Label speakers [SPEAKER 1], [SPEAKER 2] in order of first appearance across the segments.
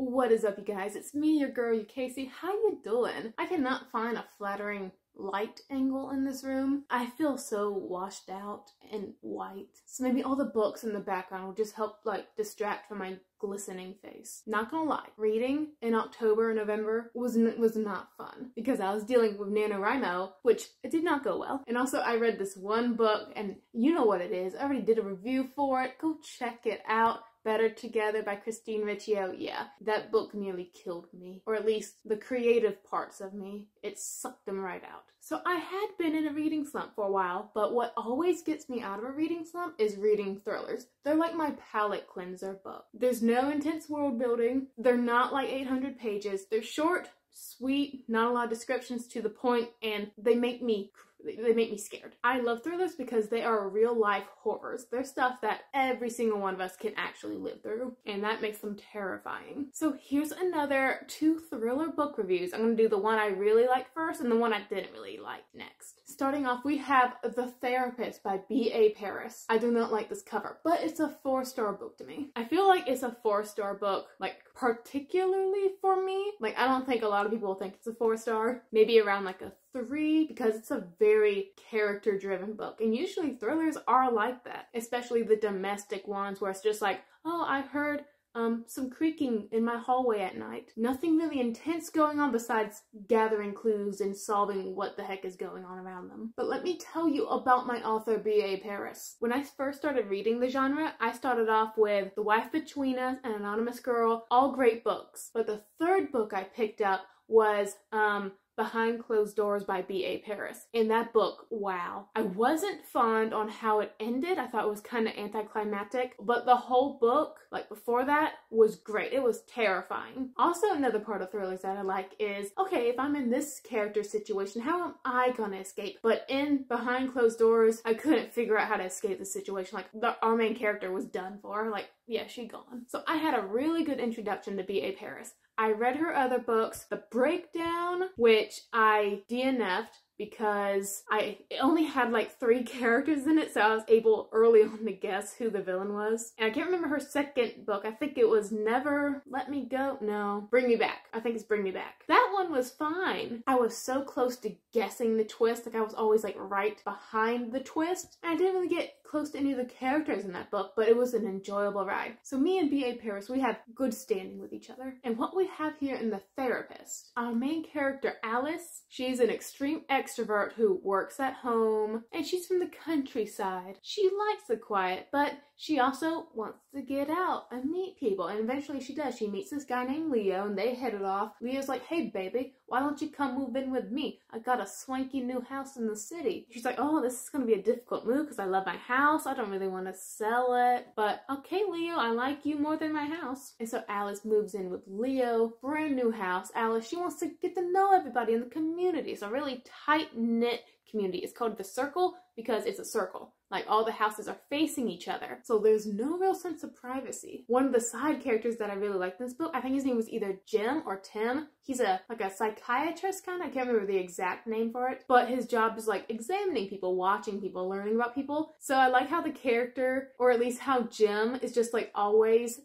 [SPEAKER 1] What is up, you guys? It's me, your girl, you Casey. How you doing? I cannot find a flattering light angle in this room. I feel so washed out and white. So maybe all the books in the background will just help like distract from my glistening face. Not gonna lie, reading in October and November was was not fun because I was dealing with NaNoWriMo, which it did not go well. And also I read this one book and you know what it is. I already did a review for it. Go check it out. Better Together by Christine Riccio. Yeah, that book nearly killed me, or at least the creative parts of me. It sucked them right out. So I had been in a reading slump for a while, but what always gets me out of a reading slump is reading thrillers. They're like my palate cleanser book. There's no intense world building. They're not like 800 pages. They're short, sweet, not a lot of descriptions to the point, and they make me they make me scared. I love thrillers because they are real life horrors. They're stuff that every single one of us can actually live through, and that makes them terrifying. So here's another two thriller book reviews. I'm gonna do the one I really liked first and the one I didn't really like next. Starting off, we have The Therapist by B.A. Paris. I do not like this cover, but it's a four star book to me. I feel like it's a four star book, like particularly for me. Like, I don't think a lot of people think it's a four star. Maybe around like a three because it's a very character driven book. And usually thrillers are like that, especially the domestic ones where it's just like, oh, I heard um, some creaking in my hallway at night. Nothing really intense going on besides gathering clues and solving what the heck is going on around them. But let me tell you about my author B.A. Paris. When I first started reading the genre, I started off with The Wife Between Us and Anonymous Girl, all great books. But the third book I picked up was um, Behind Closed Doors by B.A. Paris. In that book, wow. I wasn't fond on how it ended. I thought it was kind of anticlimactic, but the whole book, like before that, was great. It was terrifying. Also, another part of thrillers that I like is, okay, if I'm in this character situation, how am I gonna escape? But in Behind Closed Doors, I couldn't figure out how to escape the situation. Like, the, our main character was done for. Like, yeah, she gone. So I had a really good introduction to B.A. Paris. I read her other books, The Breakdown, which I DNF'd because I only had like three characters in it, so I was able early on to guess who the villain was. And I can't remember her second book. I think it was Never Let Me Go. No, Bring Me Back. I think it's Bring Me Back. That one was fine. I was so close to guessing the twist. Like I was always like right behind the twist. And I didn't really get close to any of the characters in that book, but it was an enjoyable ride. So me and B.A. Paris, we have good standing with each other. And what we have here in The Therapist, our main character, Alice, she's an extreme extrovert who works at home, and she's from the countryside. She likes the quiet, but she also wants to get out and meet people. And eventually she does. She meets this guy named Leo and they head it off. Leo's like, hey baby, why don't you come move in with me? I got a swanky new house in the city. She's like, oh, this is going to be a difficult move because I love my house. I don't really want to sell it. But okay, Leo, I like you more than my house. And so Alice moves in with Leo, brand new house. Alice, she wants to get to know everybody in the community. A really tight knit community. It's called The Circle because it's a circle. Like all the houses are facing each other. So there's no real sense of privacy. One of the side characters that I really liked in this book, I think his name was either Jim or Tim. He's a like a psychiatrist kind of. I can't remember the exact name for it. But his job is like examining people, watching people, learning about people. So I like how the character, or at least how Jim is just like always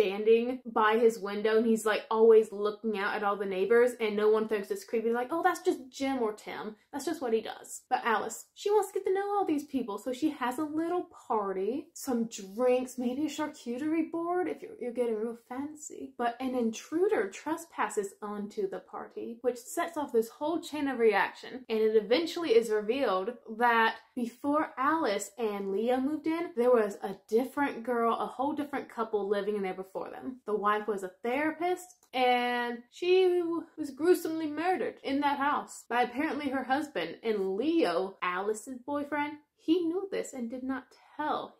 [SPEAKER 1] standing by his window and he's like always looking out at all the neighbors and no one thinks it's creepy. Like, oh, that's just Jim or Tim. That's just what he does. But Alice, she wants to get to know all these people. So she has a little party, some drinks, maybe a charcuterie board if you're, you're getting real fancy. But an intruder trespasses onto the party, which sets off this whole chain of reaction. And it eventually is revealed that before Alice and Leo moved in, there was a different girl, a whole different couple living in there before them. The wife was a therapist and she was gruesomely murdered in that house by apparently her husband. And Leo, Alice's boyfriend, he knew this and did not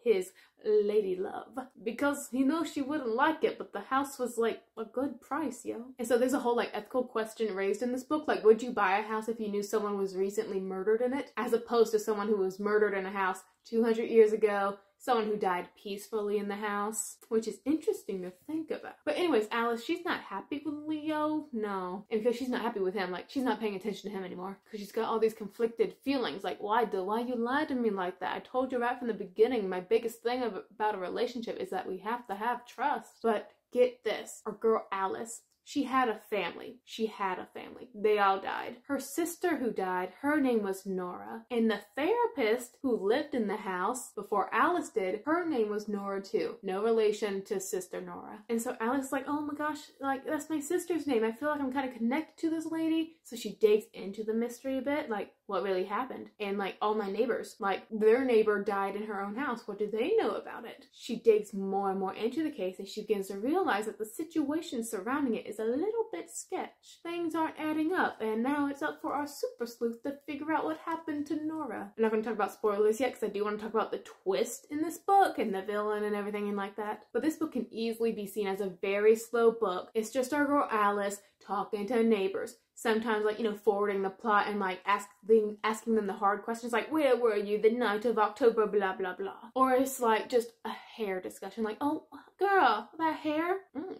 [SPEAKER 1] his lady love because he knows she wouldn't like it, but the house was like a good price, yo. And so there's a whole like ethical question raised in this book. Like, would you buy a house if you knew someone was recently murdered in it, as opposed to someone who was murdered in a house 200 years ago someone who died peacefully in the house, which is interesting to think about. But anyways, Alice, she's not happy with Leo. No. And because she's not happy with him, like she's not paying attention to him anymore. Because she's got all these conflicted feelings. Like, why do why you lie to me like that? I told you right from the beginning, my biggest thing about a relationship is that we have to have trust. But get this, our girl Alice she had a family. She had a family. They all died. Her sister who died, her name was Nora. And the therapist who lived in the house before Alice did, her name was Nora too. No relation to sister Nora. And so Alice like, oh my gosh, like that's my sister's name. I feel like I'm kind of connected to this lady. So she digs into the mystery a bit, like what really happened. And like all my neighbors, like their neighbor died in her own house. What do they know about it? She digs more and more into the case and she begins to realize that the situation surrounding it is a little bit sketch. Things aren't adding up, and now it's up for our super sleuth to figure out what happened to Nora. I'm not going to talk about spoilers yet because I do want to talk about the twist in this book and the villain and everything and like that. But this book can easily be seen as a very slow book. It's just our girl Alice talking to neighbors sometimes like you know forwarding the plot and like asking asking them the hard questions like where were you the night of october blah blah blah or it's like just a hair discussion like oh girl that hair mm,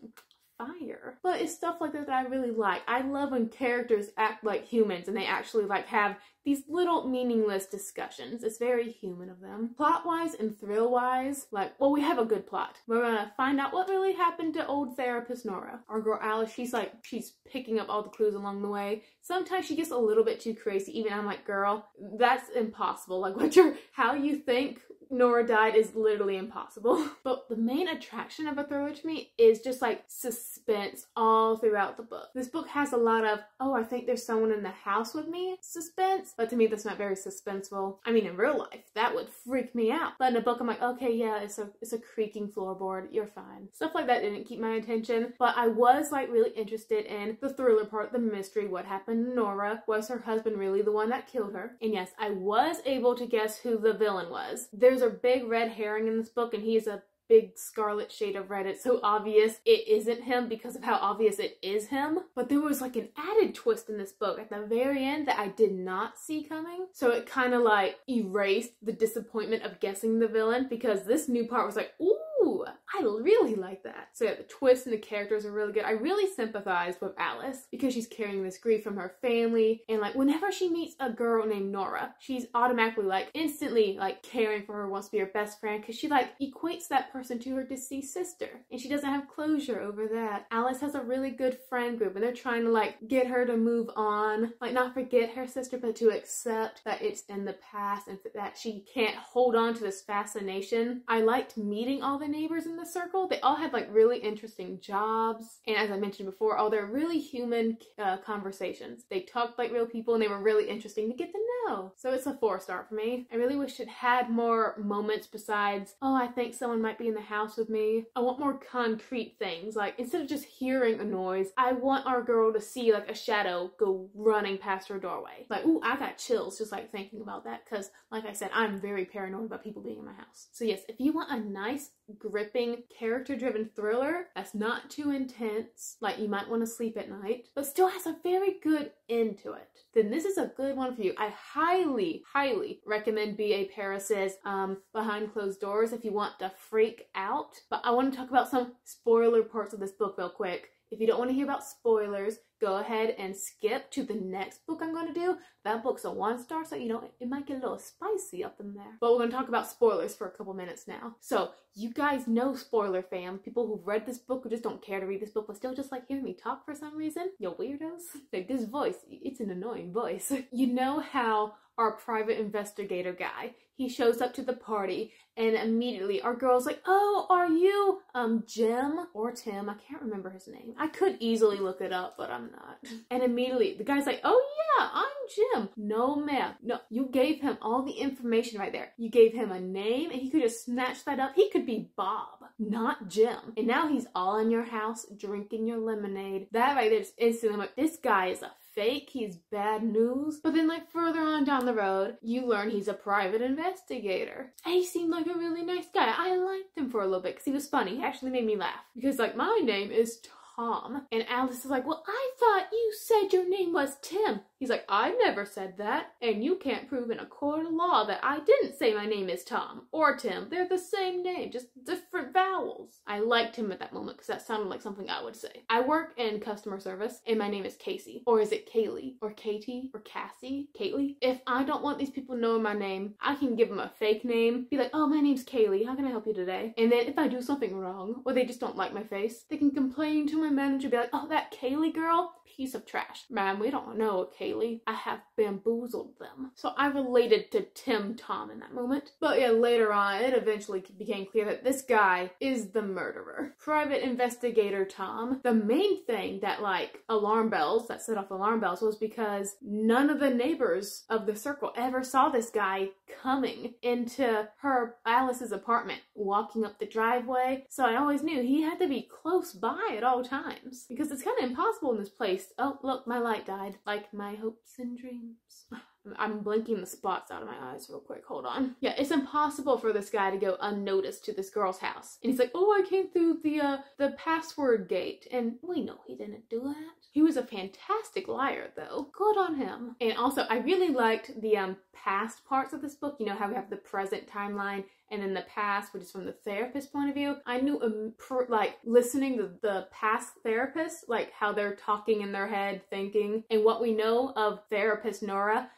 [SPEAKER 1] fire. But it's stuff like that that I really like. I love when characters act like humans and they actually like have these little meaningless discussions. It's very human of them. Plot wise and thrill wise, like, well, we have a good plot. We're gonna find out what really happened to old therapist Nora. Our girl Alice, she's like, she's picking up all the clues along the way. Sometimes she gets a little bit too crazy. Even I'm like, girl, that's impossible. Like, what you're, how you think Nora died is literally impossible. but the main attraction of a thriller to me is just like suspense all throughout the book. This book has a lot of, oh, I think there's someone in the house with me suspense, but to me that's not very suspenseful. I mean, in real life, that would freak me out. But in a book, I'm like, okay, yeah, it's a, it's a creaking floorboard, you're fine. Stuff like that didn't keep my attention, but I was like really interested in the thriller part, the mystery, what happened to Nora. Was her husband really the one that killed her? And yes, I was able to guess who the villain was. There's there's a big red herring in this book and he's a big scarlet shade of red. It's so obvious it isn't him because of how obvious it is him. But there was like an added twist in this book at the very end that I did not see coming. So it kind of like erased the disappointment of guessing the villain because this new part was like, ooh, I really like that. So yeah, the twists and the characters are really good. I really sympathize with Alice because she's carrying this grief from her family. And like whenever she meets a girl named Nora, she's automatically like instantly like caring for her, wants to be her best friend because she like equates that person to her deceased sister. And she doesn't have closure over that. Alice has a really good friend group and they're trying to like get her to move on. Like not forget her sister, but to accept that it's in the past and that she can't hold on to this fascination. I liked meeting all the neighbors in the circle, they all had like really interesting jobs. And as I mentioned before, all their really human uh, conversations. They talked like real people and they were really interesting to get to know. So it's a four star for me. I really wish it had more moments besides, oh, I think someone might be in the house with me. I want more concrete things. Like instead of just hearing a noise, I want our girl to see like a shadow go running past her doorway. Like, ooh, I got chills just like thinking about that because, like I said, I'm very paranoid about people being in my house. So, yes, if you want a nice gripping, character driven thriller that's not too intense, like you might want to sleep at night, but still has a very good end to it, then this is a good one for you. I highly, highly recommend B.A. Paris's um, Behind Closed Doors if you want to freak out. But I want to talk about some spoiler parts of this book real quick. If you don't want to hear about spoilers, go ahead and skip to the next book I'm going to do. That book's a one star, so you know, it might get a little spicy up in there. But we're going to talk about spoilers for a couple minutes now. So, you guys know spoiler fam, people who've read this book who just don't care to read this book but still just like hearing me talk for some reason. Yo, weirdos. Like, this voice, it's an annoying voice. you know how our private investigator guy. He shows up to the party and immediately our girl's like, Oh, are you um Jim or Tim? I can't remember his name. I could easily look it up, but I'm not. And immediately the guy's like, Oh yeah, I'm Jim. No ma'am. No, you gave him all the information right there. You gave him a name and he could just snatch that up. He could be Bob, not Jim. And now he's all in your house drinking your lemonade. That right there is instantly like, this guy is a fake, he's bad news. But then like further on down the road, you learn he's a private investigator. And he seemed like a really nice guy. I liked him for a little bit because he was funny. He actually made me laugh. Because like my name is Tom. And Alice is like, Well, I thought you said your name was Tim. He's like, I never said that, and you can't prove in a court of law that I didn't say my name is Tom or Tim. They're the same name, just different vowels. I liked him at that moment because that sounded like something I would say. I work in customer service, and my name is Casey. Or is it Kaylee? Or Katie? Or Cassie? Kaylee? If I don't want these people knowing my name, I can give them a fake name. Be like, oh, my name's Kaylee. How can I help you today? And then if I do something wrong, or they just don't like my face, they can complain to my manager, be like, oh, that Kaylee girl, piece of trash. Man, we don't know Kaylee. I have bamboozled them. So I related to Tim Tom in that moment. But yeah, later on, it eventually became clear that this guy is the murderer. Private investigator Tom. The main thing that like alarm bells, that set off alarm bells, was because none of the neighbors of the circle ever saw this guy coming into her Alice's apartment, walking up the driveway. So I always knew he had to be close by at all times because it's kind of impossible in this place. Oh, look, my light died. Like my hopes and dreams. I'm blinking the spots out of my eyes real quick. Hold on. Yeah, it's impossible for this guy to go unnoticed to this girl's house. And he's like, "Oh, I came through the uh the password gate." And we know he didn't do that. He was a fantastic liar though. Good on him. And also, I really liked the um past parts of this book. You know how we have the present timeline and then the past, which is from the therapist point of view, I knew um, per, like listening to the past therapist, like how they're talking in their head, thinking, and what we know of therapist Nora.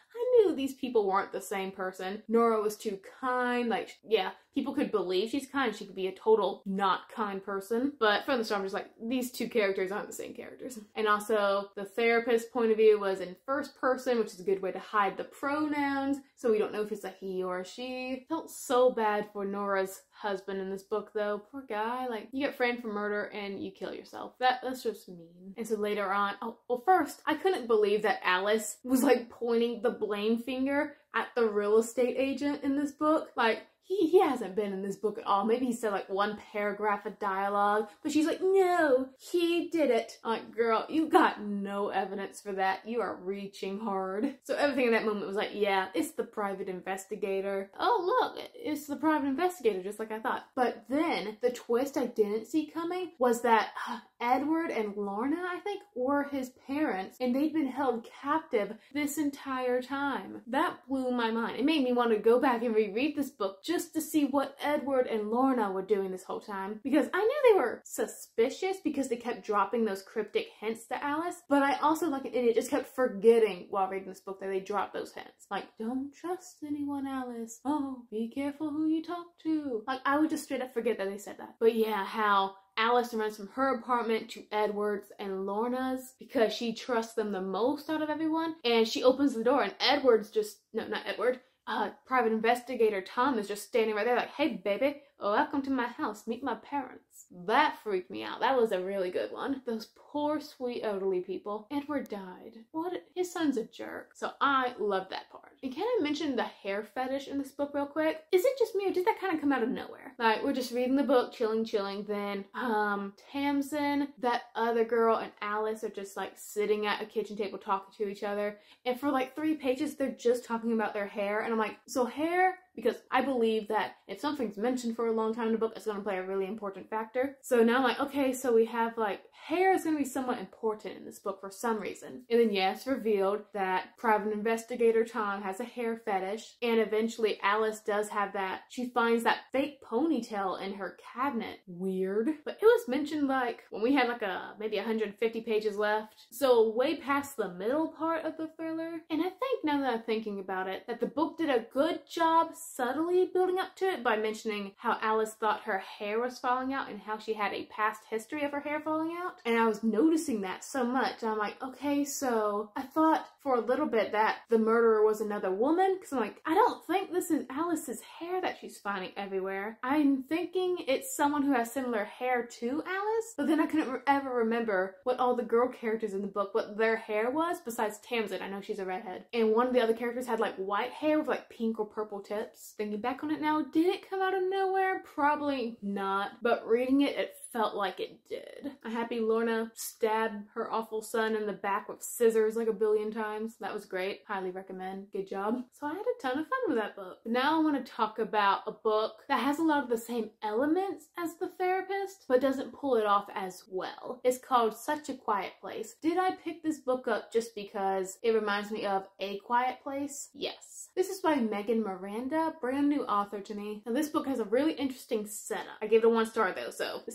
[SPEAKER 1] These people weren't the same person. Nora was too kind, like, yeah, people could believe she's kind. She could be a total not kind person. But from the start, I'm just like, these two characters aren't the same characters. And also, the therapist point of view was in first person, which is a good way to hide the pronouns. So we don't know if it's a he or a she. Felt so bad for Nora's husband in this book though. Poor guy. Like you get framed for murder and you kill yourself. That that's just mean. And so later on, oh well first, I couldn't believe that Alice was like pointing the blame finger at the real estate agent in this book. Like he, he hasn't been in this book at all. Maybe he said like one paragraph of dialogue, but she's like, no, he did it. I'm like, girl, you got no evidence for that. You are reaching hard. So everything in that moment was like, yeah, it's the private investigator. Oh, look, it's the private investigator, just like I thought. But then the twist I didn't see coming was that uh, Edward and Lorna, I think, were his parents, and they'd been held captive this entire time. That blew my mind. It made me want to go back and reread this book just to see what Edward and Lorna were doing this whole time. Because I knew they were suspicious because they kept dropping those cryptic hints to Alice, but I also, like an idiot, just kept forgetting while reading this book that they dropped those hints. Like, don't trust anyone, Alice. Oh, be careful who you talk to. Like, I would just straight up forget that they said that. But yeah, how Alice runs from her apartment to Edward's and Lorna's because she trusts them the most out of everyone. And she opens the door, and Edward's just no, not Edward. Uh, private investigator Tom is just standing right there, like, "Hey, baby, welcome to my house. Meet my parents." That freaked me out. That was a really good one. Those poor, sweet elderly people. Edward died. What? His son's a jerk. So I love that part. And can I mention the hair fetish in this book real quick? Is it just me or did that kind of come out of nowhere? Like we're just reading the book, chilling, chilling. Then um Tamsin, that other girl, and Alice are just like sitting at a kitchen table talking to each other. And for like three pages, they're just talking about their hair. And I'm like, so hair because I believe that if something's mentioned for a long time in a book, it's going to play a really important factor. So now I'm like, okay, so we have like hair is going to be somewhat important in this book for some reason. And then, yes, revealed that private investigator Tom has a hair fetish, and eventually Alice does have that. She finds that fake ponytail in her cabinet. Weird. But it was mentioned like when we had like a maybe 150 pages left. So way past the middle part of the thriller. And I think now that I'm thinking about it, that the book did a good job subtly building up to it by mentioning how Alice thought her hair was falling out and how she had a past history of her hair falling out. And I was noticing that so much. I'm like, okay, so I thought for a little bit that the murderer was another woman because I'm like, I don't think this is Alice's hair that she's finding everywhere. I'm thinking it's someone who has similar hair to Alice, but then I couldn't ever remember what all the girl characters in the book, what their hair was besides Tamsin. I know she's a redhead. And one of the other characters had like white hair with like pink or purple tips. Thinking back on it now, did it come out of nowhere? Probably not. But reading it, it felt like it did. I'm happy Lorna stabbed her awful son in the back with scissors like a billion times. That was great. Highly recommend. Good job. So I had a ton of fun with that book. But now I want to talk about a book that has a lot of the same elements as The Therapist, but doesn't pull it off as well. It's called Such a Quiet Place. Did I pick this book up just because it reminds me of A Quiet Place? Yes. This is by Megan Miranda, brand new author to me. Now this book has a really interesting setup. I gave it a one star though, so the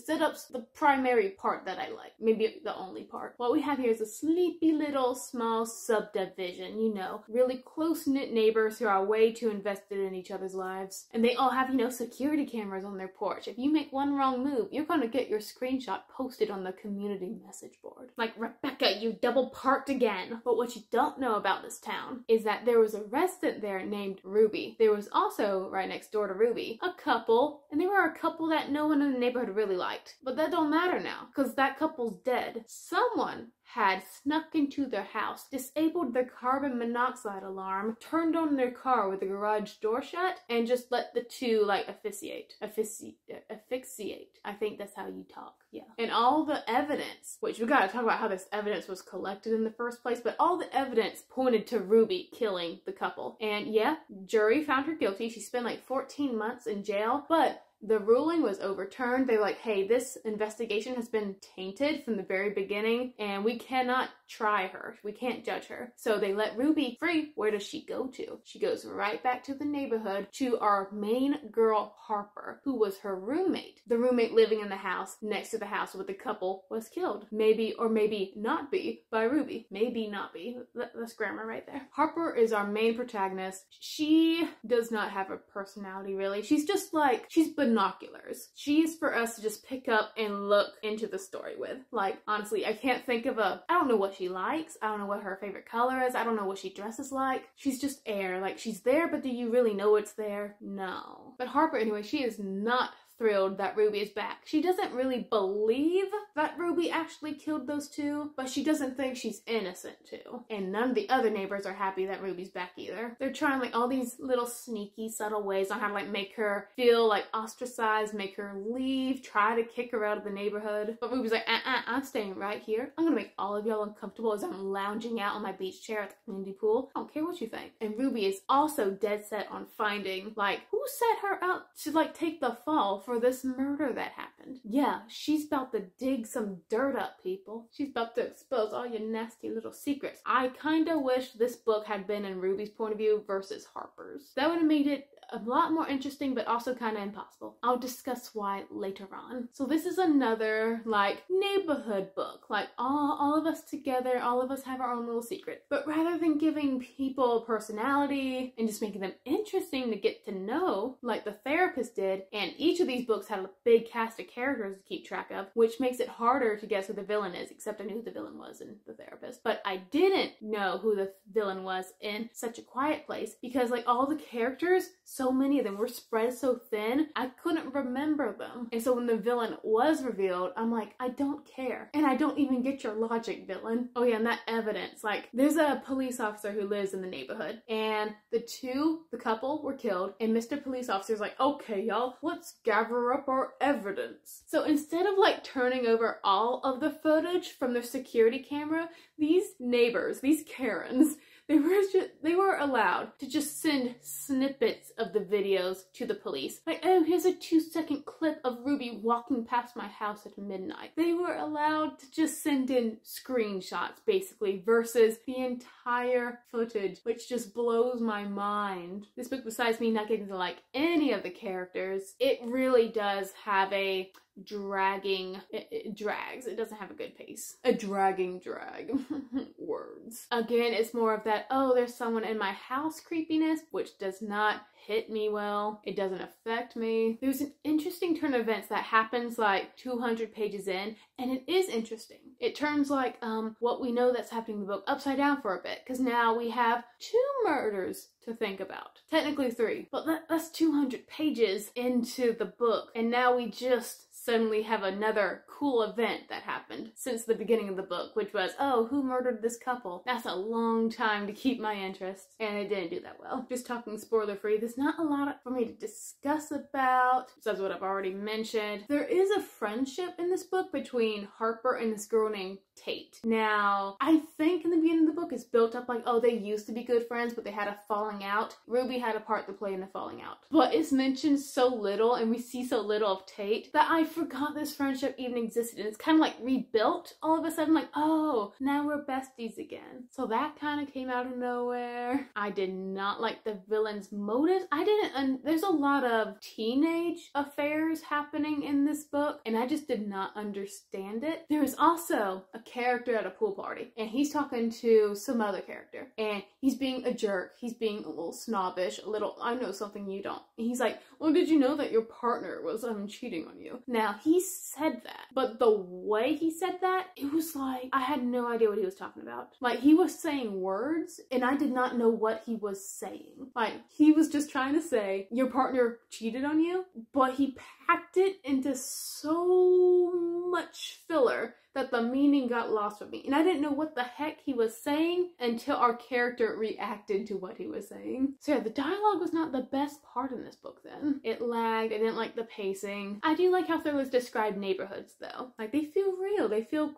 [SPEAKER 1] the primary part that I like. Maybe the only part. What we have here is a sleepy little small subdivision, you know, really close-knit neighbors who are way too invested in each other's lives. And they all have, you know, security cameras on their porch. If you make one wrong move, you're gonna get your screenshot posted on the community message board. Like, Rebecca, you double parked again. But what you don't know about this town is that there was a resident there there named Ruby. There was also, right next door to Ruby, a couple, and they were a couple that no one in the neighborhood really liked. But that don't matter now, because that couple's dead. Someone had snuck into their house, disabled their carbon monoxide alarm, turned on their car with the garage door shut, and just let the two like asphyxiate. Asphyxiate. Asphyxiate. I think that's how you talk. Yeah. And all the evidence, which we gotta talk about how this evidence was collected in the first place, but all the evidence pointed to Ruby killing the couple. And yeah, jury found her guilty. She spent like 14 months in jail, but the ruling was overturned. They're like, hey, this investigation has been tainted from the very beginning and we cannot try her. We can't judge her. So they let Ruby free. Where does she go to? She goes right back to the neighborhood to our main girl, Harper, who was her roommate. The roommate living in the house next to the house where the couple was killed. Maybe or maybe not be by Ruby. Maybe not be. That's grammar right there. Harper is our main protagonist. She does not have a personality really. She's just like, she's binoculars. She's for us to just pick up and look into the story with. Like, honestly, I can't think of a, I don't know what she likes. I don't know what her favorite color is. I don't know what she dresses like. She's just air. Like, she's there, but do you really know it's there? No. But Harper, anyway, she is not thrilled that Ruby is back. She doesn't really believe that Ruby actually killed those two, but she doesn't think she's innocent too. And none of the other neighbors are happy that Ruby's back either. They're trying like all these little sneaky, subtle ways on how to like make her feel like ostracized, make her leave, try to kick her out of the neighborhood. But Ruby's like, uh-uh, I'm staying right here. I'm gonna make all of y'all uncomfortable as I'm lounging out on my beach chair at the community pool. I don't care what you think. And Ruby is also dead set on finding like who set her out to like take the fall for this murder that happened. Yeah, she's about to dig some dirt up, people. She's about to expose all your nasty little secrets. I kinda wish this book had been in Ruby's point of view versus Harper's. That would have made it a lot more interesting, but also kind of impossible. I'll discuss why later on. So this is another like neighborhood book, like all, all of us together, all of us have our own little secret. But rather than giving people personality and just making them interesting to get to know, like the therapist did, and each of these books had a big cast of characters to keep track of, which makes it harder to guess who the villain is, except I knew who the villain was in the therapist. But I didn't know who the villain was in Such a Quiet Place because like all the characters so many of them were spread so thin, I couldn't remember them. And so when the villain was revealed, I'm like, I don't care. And I don't even get your logic, villain. Oh yeah, and that evidence. Like, there's a police officer who lives in the neighborhood, and the two, the couple, were killed, and Mr. Police Officer's like, okay, y'all, let's gather up our evidence. So instead of like turning over all of the footage from their security camera, these neighbors, these Karens, they were just, they were allowed to just send snippets of the videos to the police. Like, oh, here's a two second clip of Ruby walking past my house at midnight. They were allowed to just send in screenshots, basically, versus the entire footage, which just blows my mind. This book, besides me not getting to like any of the characters, it really does have a dragging it, it, drags. It doesn't have a good pace. A dragging drag words. Again it's more of that oh there's someone in my house creepiness which does not hit me well. It doesn't affect me. There's an interesting turn of events that happens like 200 pages in and it is interesting. It turns like um what we know that's happening in the book upside down for a bit because now we have two murders to think about. Technically three, but that, that's 200 pages into the book, and now we just suddenly have another cool event that happened since the beginning of the book, which was, oh, who murdered this couple? That's a long time to keep my interest, and it didn't do that well. Just talking spoiler free, there's not a lot for me to discuss about, besides what I've already mentioned. There is a friendship in this book between Harper and this girl named Tate. Now, I think in the beginning book it's built up like, oh, they used to be good friends, but they had a falling out. Ruby had a part to play in the falling out. But it's mentioned so little and we see so little of Tate that I forgot this friendship even existed. And it's kind of like rebuilt all of a sudden, like, oh, now we're besties again. So that kind of came out of nowhere. I did not like the villain's motives. I didn't, and there's a lot of teenage affairs happening in this book, and I just did not understand it. There is also a character at a pool party, and he's talking to some other character, and he's being a jerk. He's being a little snobbish, a little, I know something you don't. And he's like, well, did you know that your partner was um, cheating on you? Now, he said that, but the way he said that, it was like, I had no idea what he was talking about. Like, he was saying words, and I did not know what he was saying. Like, he was just trying to say, your partner cheated on you, but he packed it into so much filler that the meaning got lost with me. And I didn't know what the heck he was saying until our character reacted to what he was saying. So yeah, the dialogue was not the best part in this book then. It lagged, I didn't like the pacing. I do like how thrillers describe neighborhoods though. Like they feel real, they feel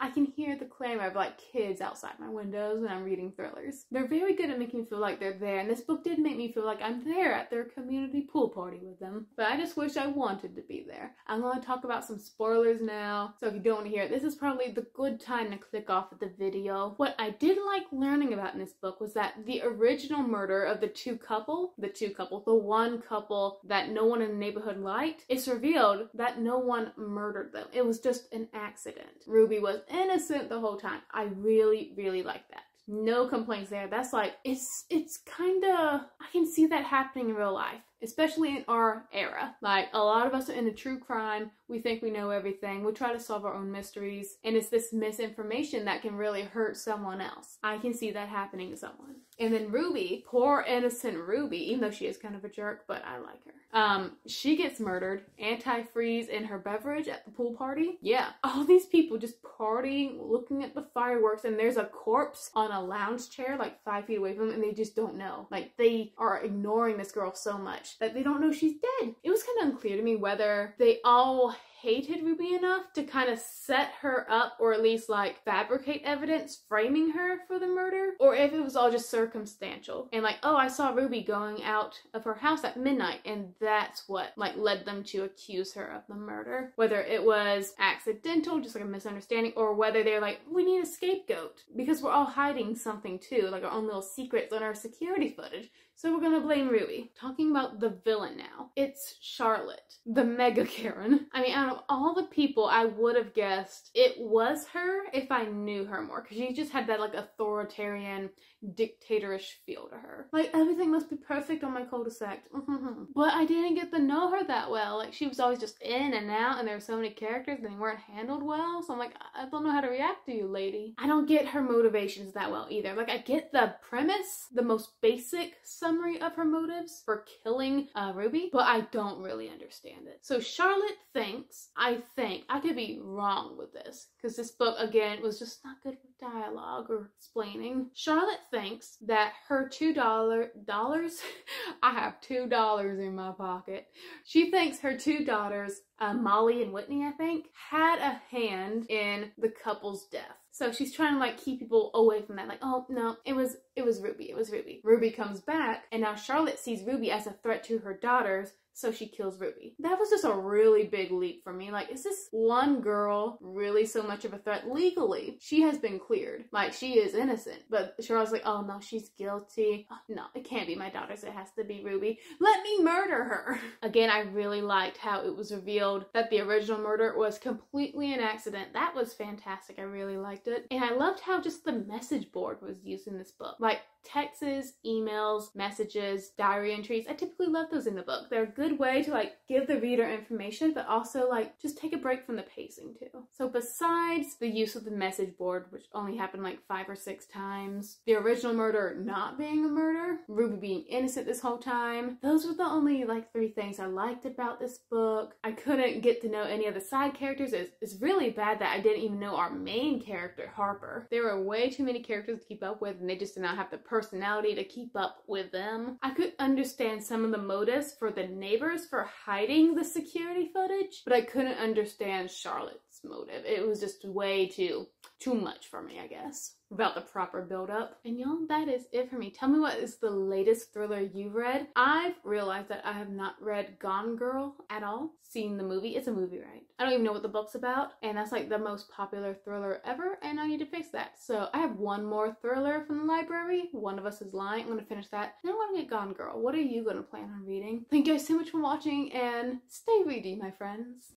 [SPEAKER 1] I can hear the clamor of like kids outside my windows when I'm reading thrillers. They're very good at making me feel like they're there, and this book did make me feel like I'm there at their community pool party with them. But I just wish I wanted to be there. I'm gonna talk about some spoilers now, so if you don't want to hear it, this is probably the good time to click off of the video. What I did like learning about in this book was that the original murder of the two couple, the two couple, the one couple that no one in the neighborhood liked, it's revealed that no one murdered them. It was just an accident. Ruby was innocent the whole time. I really, really like that. No complaints there. That's like, it's, it's kind of, I can see that happening in real life especially in our era. Like a lot of us are into true crime, we think we know everything, we try to solve our own mysteries, and it's this misinformation that can really hurt someone else. I can see that happening to someone. And then Ruby, poor innocent Ruby, even though she is kind of a jerk, but I like her. Um, she gets murdered, antifreeze in her beverage at the pool party. Yeah, all these people just partying, looking at the fireworks, and there's a corpse on a lounge chair like five feet away from them, and they just don't know. Like they are ignoring this girl so much that they don't know she's dead. It was kind of unclear to me whether they all hated Ruby enough to kind of set her up or at least like fabricate evidence framing her for the murder or if it was all just circumstantial and like oh I saw Ruby going out of her house at midnight and that's what like led them to accuse her of the murder whether it was accidental just like a misunderstanding or whether they're like we need a scapegoat because we're all hiding something too like our own little secrets on our security footage so we're gonna blame Ruby. Talking about the villain now. It's Charlotte, the mega Karen. I mean, out of all the people, I would have guessed it was her if I knew her more. Because she just had that like authoritarian, dictatorish feel to her. Like everything must be perfect on my cul-de-sac. but I didn't get to know her that well. Like she was always just in and out and there were so many characters and they weren't handled well. So I'm like, I don't know how to react to you, lady. I don't get her motivations that well either. Like I get the premise, the most basic summary of her motives for killing uh, Ruby, but I don't really understand it. So Charlotte thinks, I think, I could be wrong with this, because this book, again, was just not good with dialogue or explaining. Charlotte thinks that her two dollar dollars, I have two dollars in my pocket. She thinks her two daughters, uh, Molly and Whitney, I think, had a hand in the couple's death. So she's trying to like keep people away from that. Like, oh no, it was it was Ruby. It was Ruby. Ruby comes back, and now Charlotte sees Ruby as a threat to her daughters, so she kills Ruby. That was just a really big leap for me. Like, is this one girl really so much of a threat legally? She has been cleared. Like, she is innocent. But Charlotte's like, oh no, she's guilty. Oh, no, it can't be my daughters. It has to be Ruby. Let me murder her. Again, I really liked how it was revealed that the original murder was completely an accident. That was fantastic. I really liked it. And I loved how just the message board was used in this book. Like, texts, emails, messages, diary entries. I typically love those in the book. They're a good way to like give the reader information, but also like just take a break from the pacing too. So besides the use of the message board, which only happened like five or six times, the original murder not being a murder, Ruby being innocent this whole time, those were the only like three things I liked about this book. I couldn't get to know any of the side characters. It's, it's really bad that I didn't even know our main character, Harper. There were way too many characters to keep up with and they just did not have the personality to keep up with them. I could understand some of the motives for the neighbors for hiding the security footage, but I couldn't understand Charlotte's motive. It was just way too, too much for me, I guess without the proper build up. And y'all, that is it for me. Tell me what is the latest thriller you've read. I've realized that I have not read Gone Girl at all. Seen the movie. It's a movie, right? I don't even know what the book's about. And that's like the most popular thriller ever. And I need to fix that. So I have one more thriller from the library. One of Us is Lying. I'm going to finish that. Then I'm going to get Gone Girl. What are you going to plan on reading? Thank you guys so much for watching and stay ready, my friends.